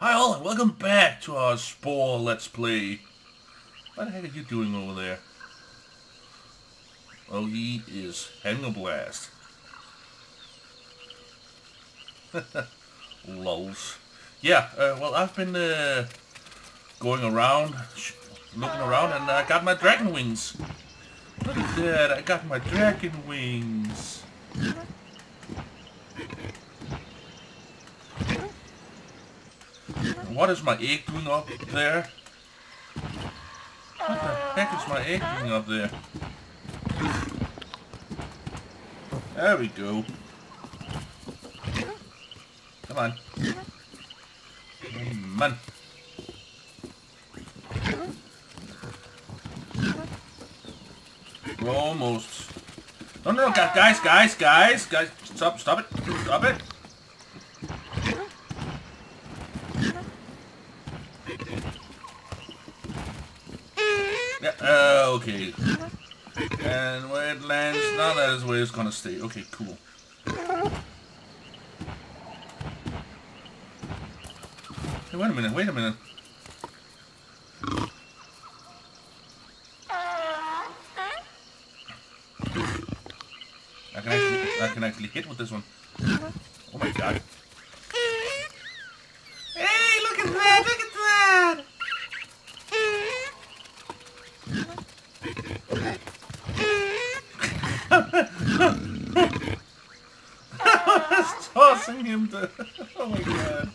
Hi all, and welcome back to our Spore Let's Play. What the heck are you doing over there? Oh, he is having a blast. Lulz. Yeah, uh, well, I've been uh, going around, looking around, and I got my dragon wings. Look at that, I got my dragon wings. What is my egg doing up there? What the heck is my egg doing up there? There we go. Come on. Come on. We're almost. No, no, guys, guys, guys, guys, stop, stop it, stop it. Yeah, uh, okay. And where it lands, now that is where it's gonna stay. Okay, cool. Hey, wait a minute, wait a minute. I can actually, I can actually hit with this one. Oh my god. Hey, look at that, look at that! I was tossing him to... Oh my god.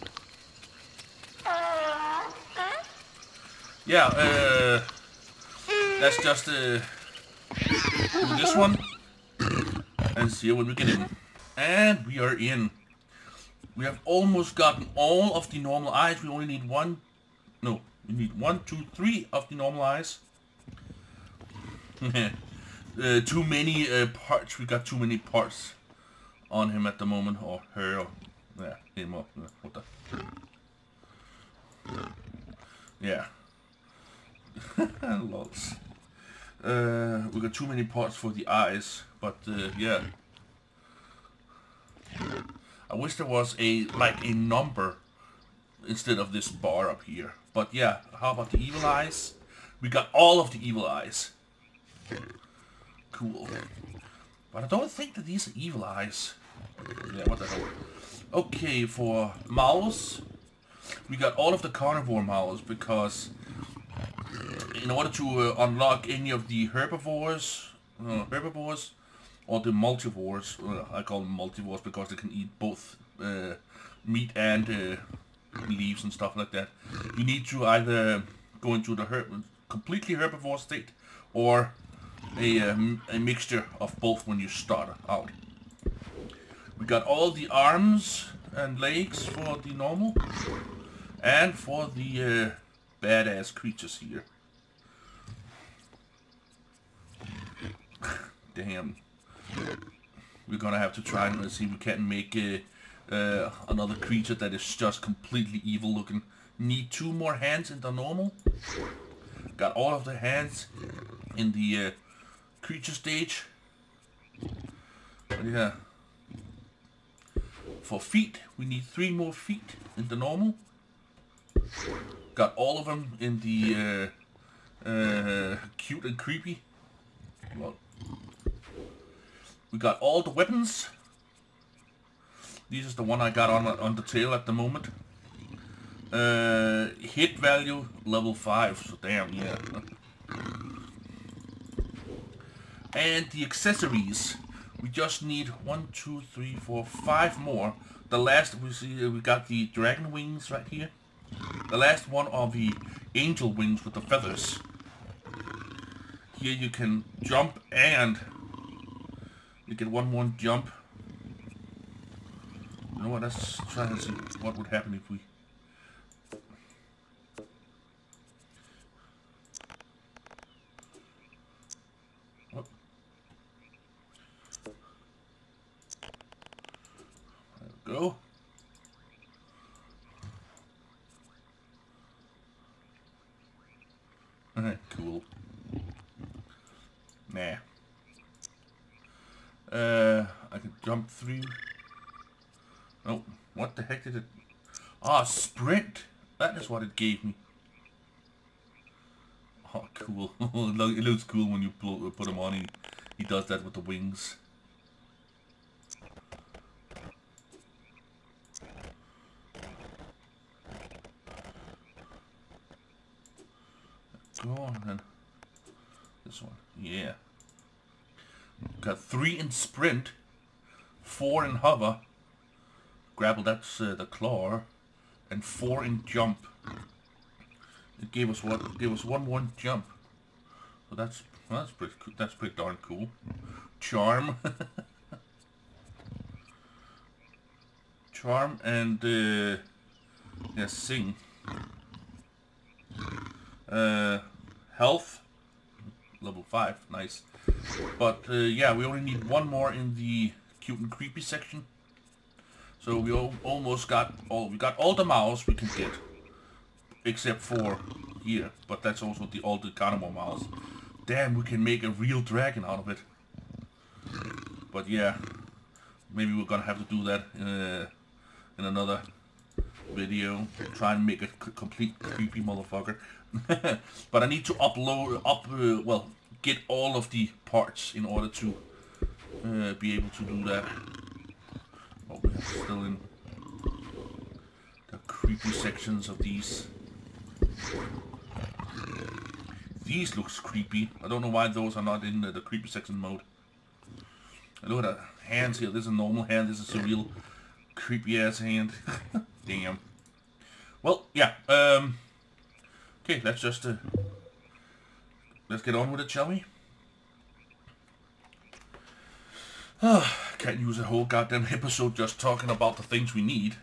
Yeah, uh... Let's just, uh... Do this one. And see when we get in. And we are in. We have almost gotten all of the normal eyes. We only need one... No, we need one, two, three of the normal eyes. uh, too many uh, parts. We got too many parts on him at the moment, or her, or yeah, him, or uh, what the. Yeah. Lots. Uh, we got too many parts for the eyes, but uh, yeah. I wish there was a like a number instead of this bar up here. But yeah, how about the evil eyes? We got all of the evil eyes. Cool. But I don't think that these are evil eyes. Yeah, what the hell. Okay, for mouse, we got all of the carnivore mouse because in order to uh, unlock any of the herbivores, uh, herbivores, or the multivores, uh, I call them multivores because they can eat both meat and leaves and stuff like that. You need to either go into the herb completely herbivore state or a, um, a mixture of both when you start out. We got all the arms and legs for the normal and for the uh, badass creatures here. Damn. We're gonna have to try and see if we can't make uh, uh, another creature that is just completely evil looking. Need two more hands in the normal. Got all of the hands in the uh, creature stage. But yeah. For feet, we need three more feet in the normal. Got all of them in the uh, uh, cute and creepy. Well, we got all the weapons. This is the one I got on on the tail at the moment. Uh, hit value level 5, so damn, yeah. And the accessories. We just need one, two, three, four, five more. The last, we see, we got the dragon wings right here. The last one are the angel wings with the feathers. Here you can jump and you get one more jump. You know what, let's try and see what would happen if we... Oh. There we go. cool. Nah. Uh, I can jump through. Oh, what the heck did it... Ah, sprint! That is what it gave me. Oh, cool. it looks cool when you put him on. He, he does that with the wings. Go on then. This one. Yeah. Got three in sprint, four in hover, grapple that's uh, the claw, and four in jump. It gave us what? Gave us one one jump. So that's that's pretty that's pretty darn cool. Charm. Charm and uh, yeah, sing. Uh, health level 5, nice. But uh, yeah, we only need one more in the cute and creepy section. So we almost got all, we got all the mouse we can get. Except for here, but that's also the all the carnivore mouse. Damn, we can make a real dragon out of it. But yeah, maybe we're gonna have to do that uh, in another video. Try and make a complete creepy motherfucker. but I need to upload, up, uh, well, get all of the parts in order to uh, be able to do that. Oh, we are still in the creepy sections of these. These looks creepy. I don't know why those are not in the, the creepy section mode. Look at the hands here. This is a normal hand. This is a real creepy ass hand. Damn. Well, yeah. Um, Okay, let's just uh, let's get on with it, shall we? Oh, can't use a whole goddamn episode just talking about the things we need.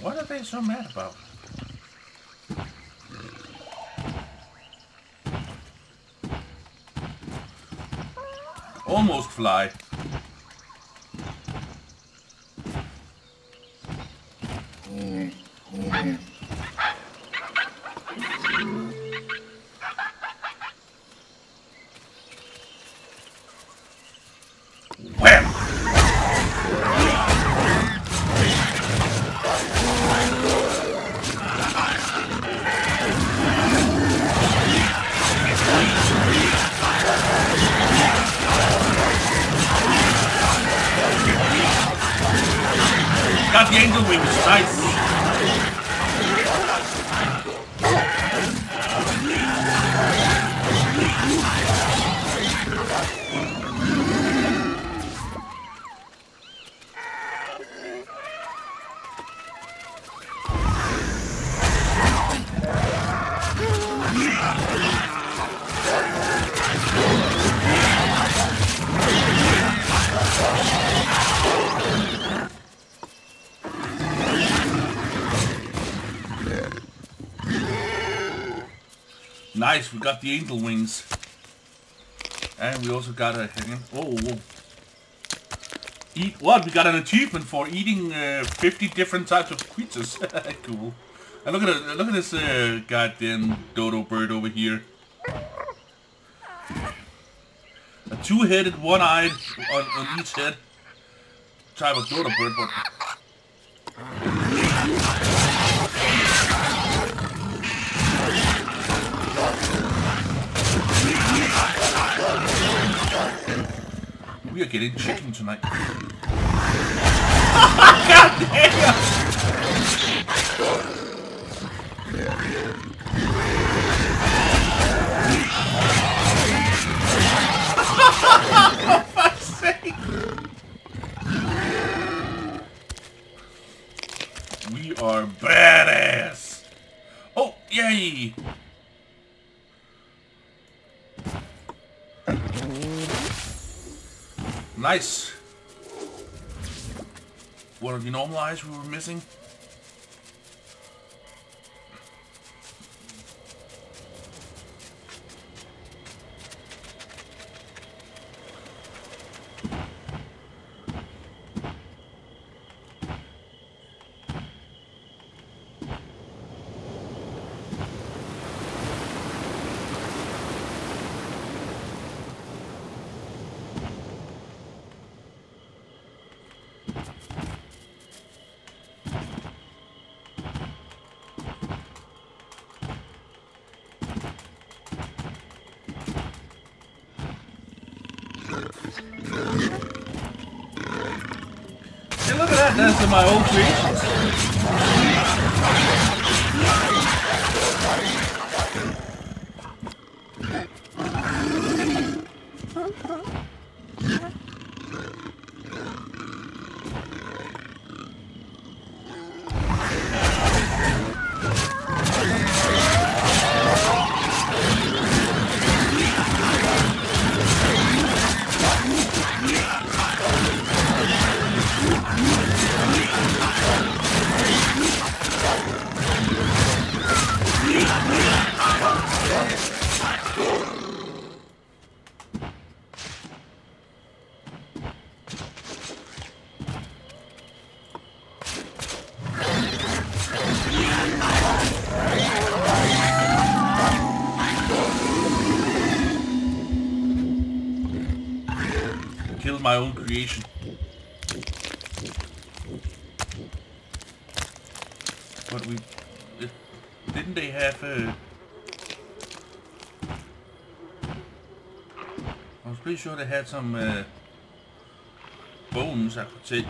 What are they so mad about? Almost fly. Nice, we got the angel wings. And we also got a... Oh, whoa. Eat what? We got an achievement for eating uh, 50 different types of creatures. cool. And look at look at this uh, goddamn dodo bird over here. A two-headed, one-eyed on, on each head type of dodo bird, but We are getting chicken tonight. God damn! We are badass! Oh, yay! Nice. One of the normal eyes we were missing. Hey, look at that. That's my old creations. I was pretty sure they had some uh, bones I could take.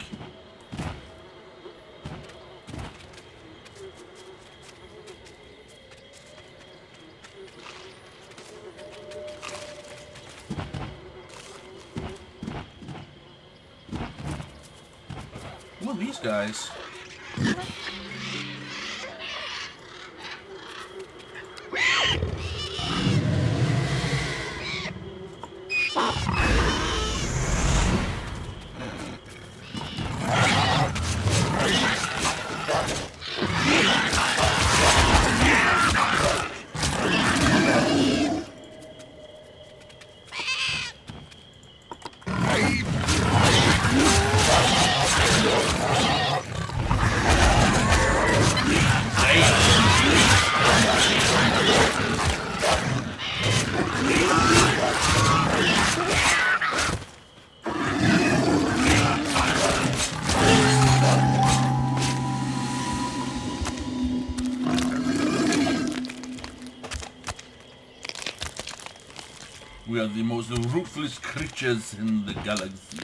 Most ruthless creatures in the galaxy.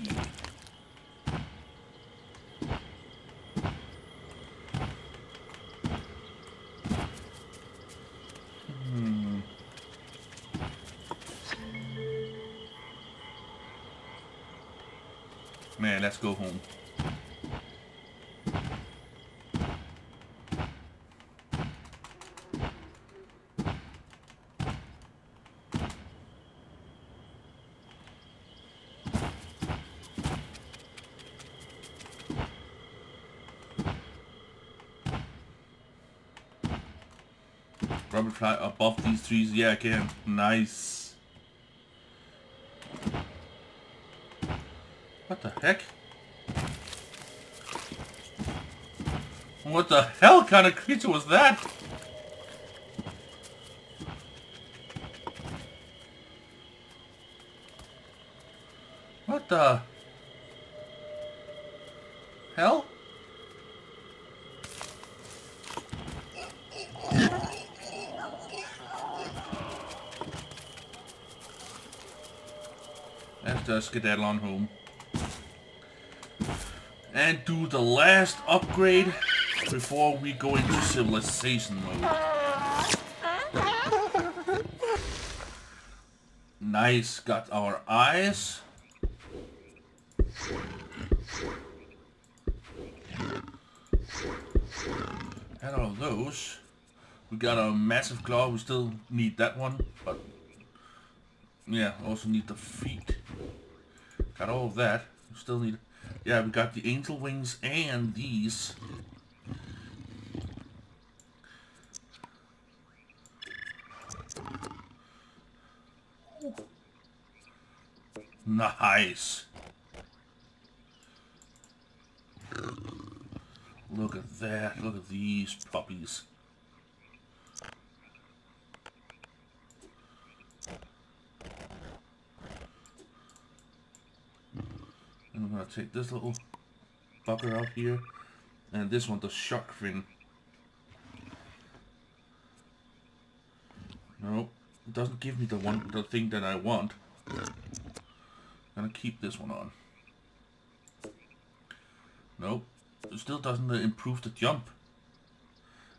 Hmm. Man, let's go home. Fly above these trees. Yeah, I can. Nice. What the heck? What the hell kind of creature was that? What the hell? Let's just skedaddle on home. And do the last upgrade before we go into civilization mode. Nice, got our eyes. And all of those. We got a massive claw, we still need that one, but yeah, also need the feet. Got all of that. Still need... Yeah, we got the angel wings and these. Nice. Look at that. Look at these puppies. I'm gonna take this little bugger out here. And this one, the shark fin. No, it doesn't give me the one, the thing that I want. I'm Gonna keep this one on. Nope. It still doesn't uh, improve the jump.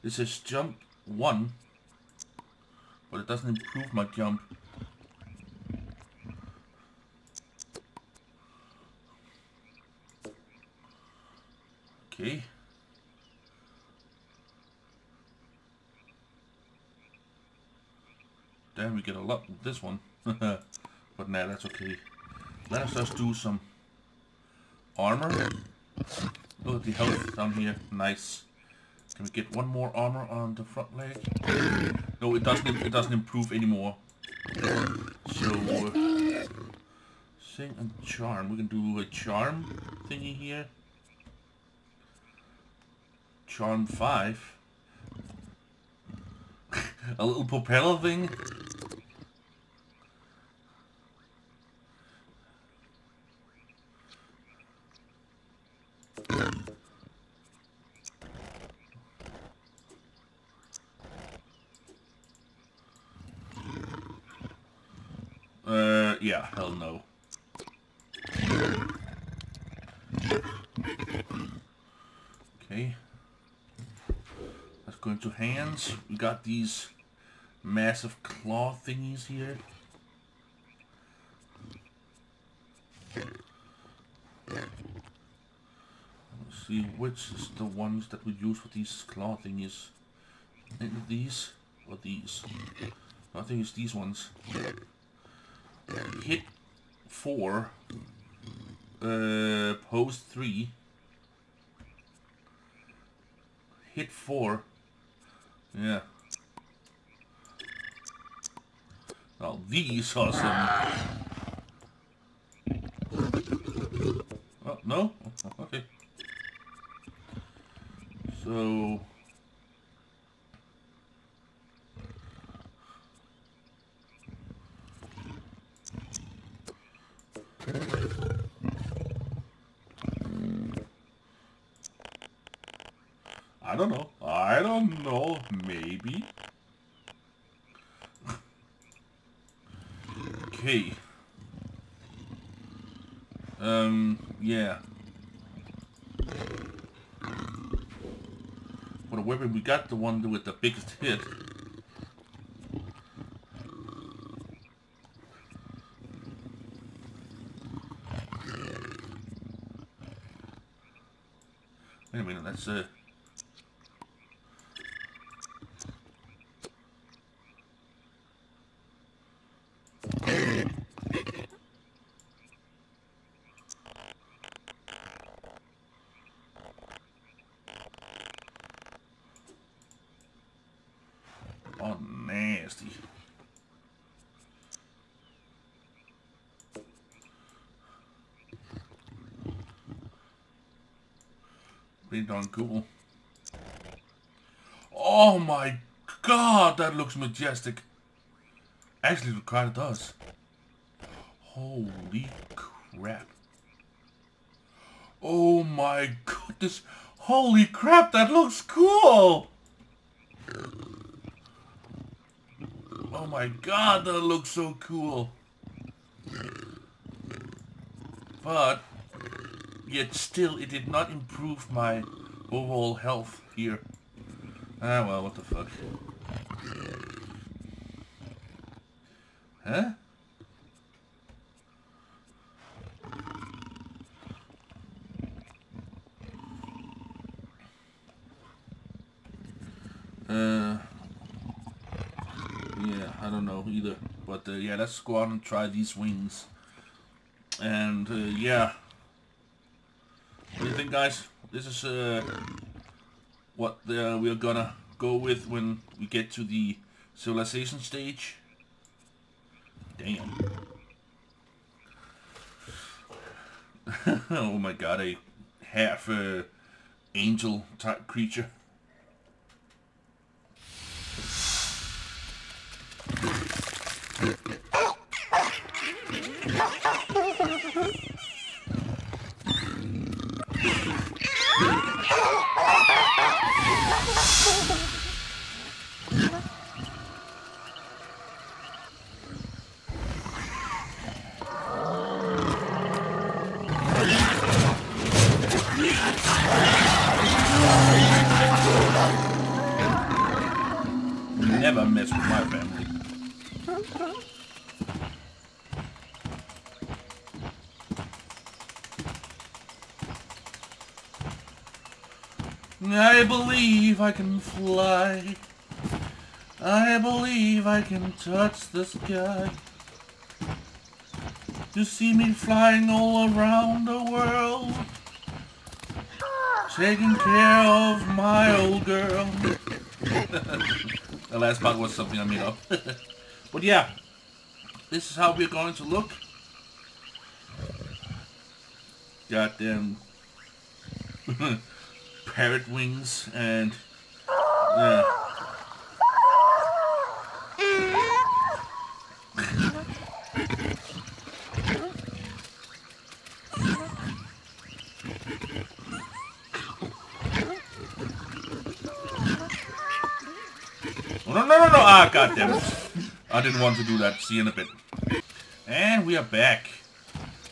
It says jump 1. But it doesn't improve my jump. Okay. Damn, we get a lot with this one. but nah, that's okay. Let us just do some armor. Look at the health down here. Nice. Can we get one more armor on the front leg? No, it doesn't. It doesn't improve anymore. So, uh, sing and charm. We can do a charm thingy here. Charm five. a little propeller thing. Uh, yeah, hell no. Okay. Let's go into hands. We got these massive claw thingies here. See which is the ones that we use for these claw thingies. Maybe these or these. I think it's these ones hit 4, uh, pose 3, hit 4, yeah. Now these are some... Oh, no? Okay. So... I don't know. I don't know. Maybe. okay. Um, yeah. Weapon, we got the one with the biggest hit. Wait a minute, that's uh Oh, nasty. Pretty darn cool. Oh my god, that looks majestic. Actually, it kind of does. Holy crap. Oh my goodness. Holy crap, that looks cool. Oh my god, that looks so cool. But, yet still, it did not improve my overall health here. Ah, well, what the fuck. Huh? Uh, yeah, I don't know either. But uh, yeah, let's go out and try these wings. And uh, yeah, guys. This is uh, what uh, we're gonna go with when we get to the civilization stage. Damn. oh my god, a half uh, angel type creature. Believe I can fly. I believe I can touch the sky. You see me flying all around the world. Taking care of my old girl. the last part was something I made up. but yeah, this is how we're going to look. Goddamn parrot wings and yeah. Oh, no, no, no, no! Ah, God damn it. I didn't want to do that. See you in a bit. And we are back.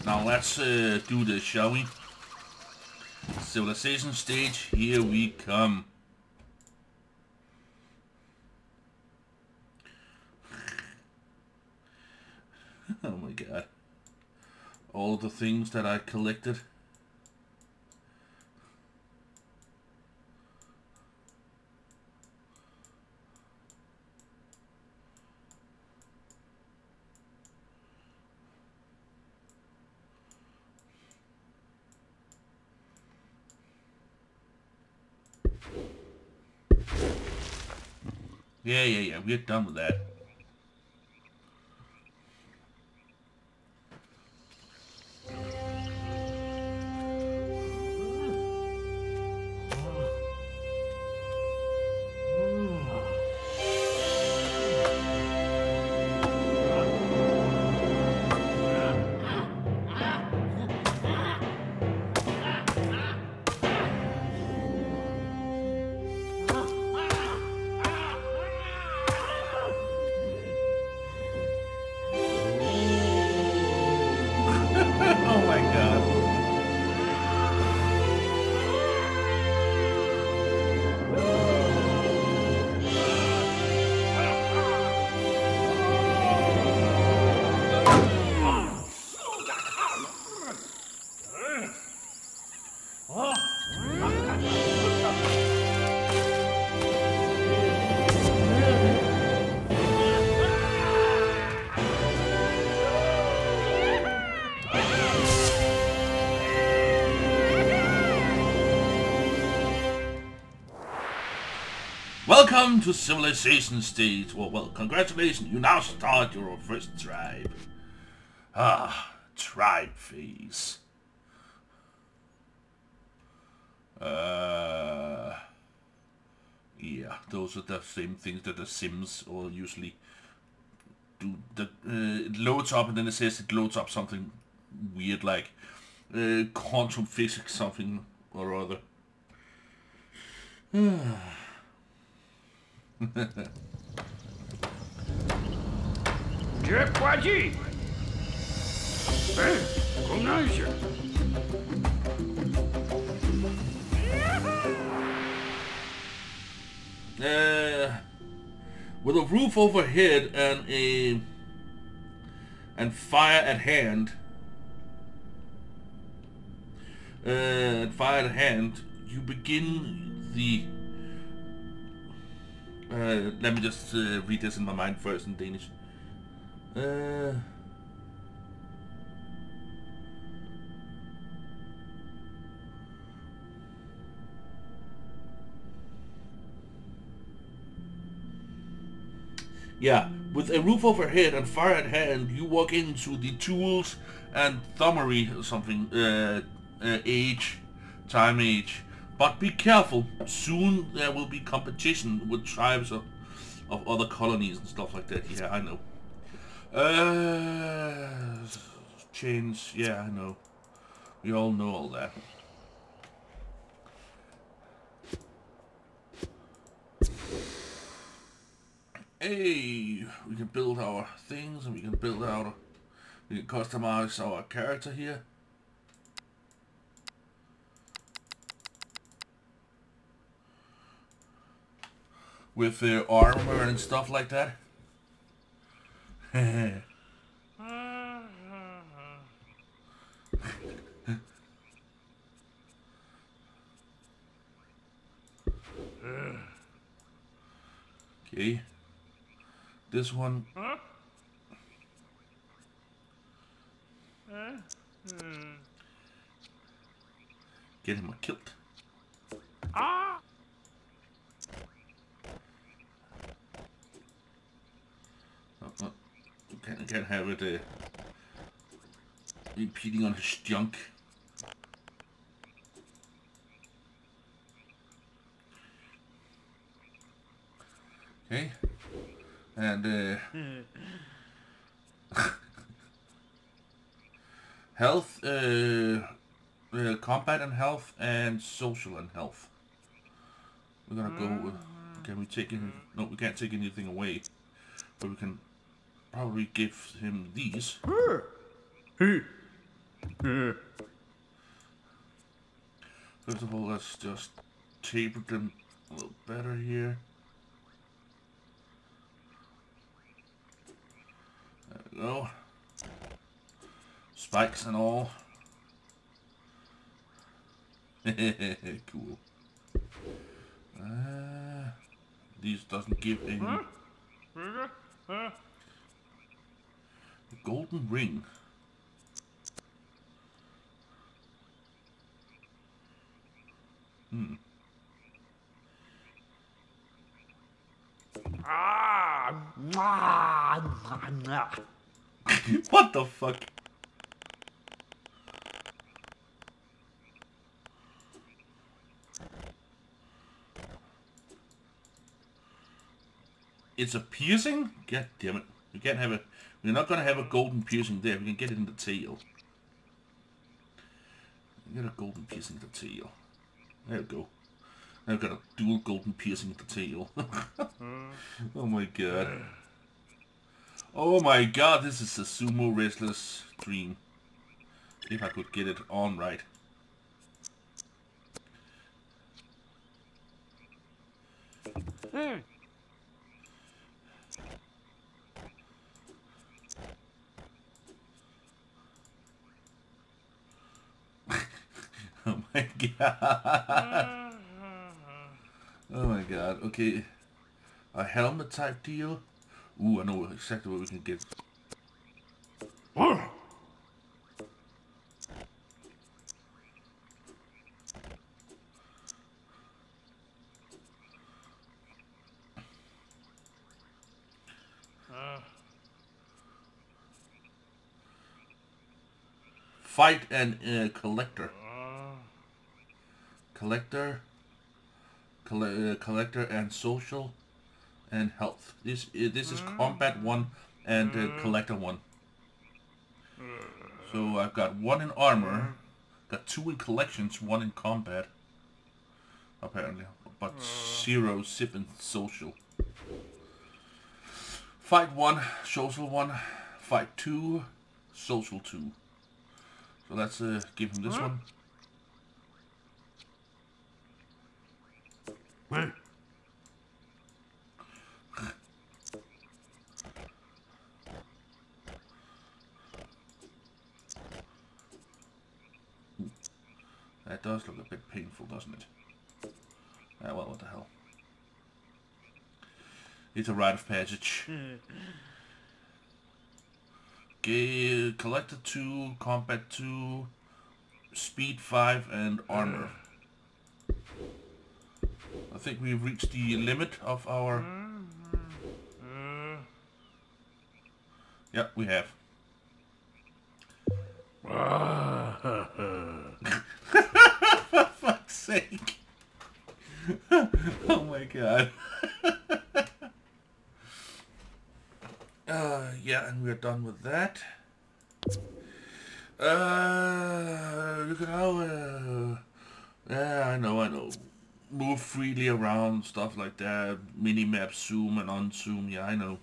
Now let's uh, do this, shall we? Civilization stage, here we come. oh my god. All the things that I collected. Yeah, yeah, yeah. We're done with that. Welcome to Civilization Stage. Well, well, congratulations. You now start your first tribe. Ah, tribe phase. Uh, yeah, those are the same things that the Sims or usually do. The, uh, it loads up and then it says it loads up something weird like uh, quantum physics something or other. Je crois-y. Hey, comme. Uh, with a roof overhead and a and fire at hand uh, fire at hand you begin the uh, let me just uh, read this in my mind first in Danish. Uh, Yeah, with a roof overhead and fire at hand, you walk into the tools and thumbery or something uh, uh, age, time age. But be careful, soon there will be competition with tribes of, of other colonies and stuff like that. Yeah, I know. Uh, change, yeah, I know. We all know all that. Hey, we can build our things and we can build our, we can customize our character here. With their armor and stuff like that. okay. This one. Get him a kilt. Ah! Oh, oh. Can't, can't have it uh, impeding on his junk. Okay. And uh, health, uh, uh, combat and health, and social and health. We're gonna go with. Can we take any? No, we can't take anything away, but we can probably give him these. First of all, let's just taper them a little better here. There we go. Spikes and all. cool. Uh, these doesn't give any... golden ring. Hmm. Ah! what the fuck? It's a piercing? God damn it. We can't have a... We're not going to have a golden piercing there. We can get it in the tail. We Get a golden piercing in the tail. There we go. Now I've got a dual golden piercing at the tail. oh my god. Oh my god, this is a sumo wrestler's dream. If I could get it on right. oh god. oh my god. Okay. A helmet type deal. Ooh, I know exactly what we can get. Fight and uh, collector. Collector. Coll uh, collector and social and health. This uh, this is combat one and uh, collector one. So I've got one in armor, got two in collections, one in combat. Apparently, but zero sip and social. Fight one, social one. Fight two, social two. So let's uh, give him this one. That does look a bit painful, doesn't it? Ah, well, what the hell. It's a rite of passage. Okay, collector 2, combat 2, speed 5, and armor. I think we've reached the limit of our... Mm-hmm. Mm-hmm. Yep, we have. For fuck's sake. oh my god. uh, yeah, and we're done with that. Uh, look at how, uh, yeah, I know, I know. Move freely around, stuff like that. Minimap zoom and unzoom, yeah, I know.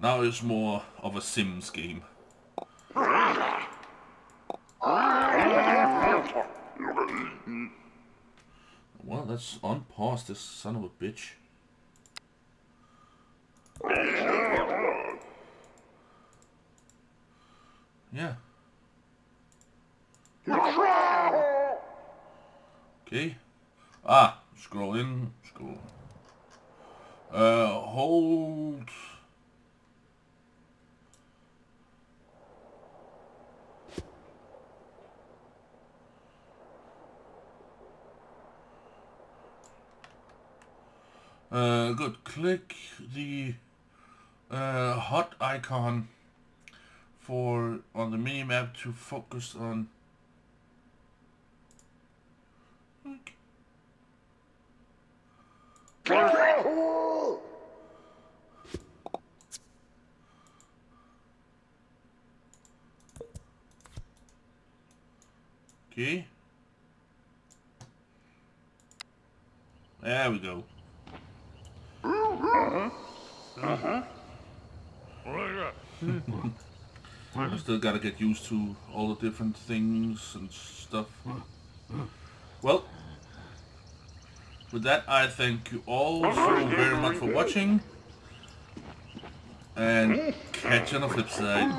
Now it's more of a Sims game. Well, let's unpause this son of a bitch. Yeah. Okay. Ah, scroll in, scroll. Uh, hold. Uh, good. Click the uh, hot icon for on the mini map to focus on. Okay. There we go. Uh-huh. I still gotta get used to all the different things and stuff. Well, with that, I thank you all so very much for watching. And catch you on the flip side.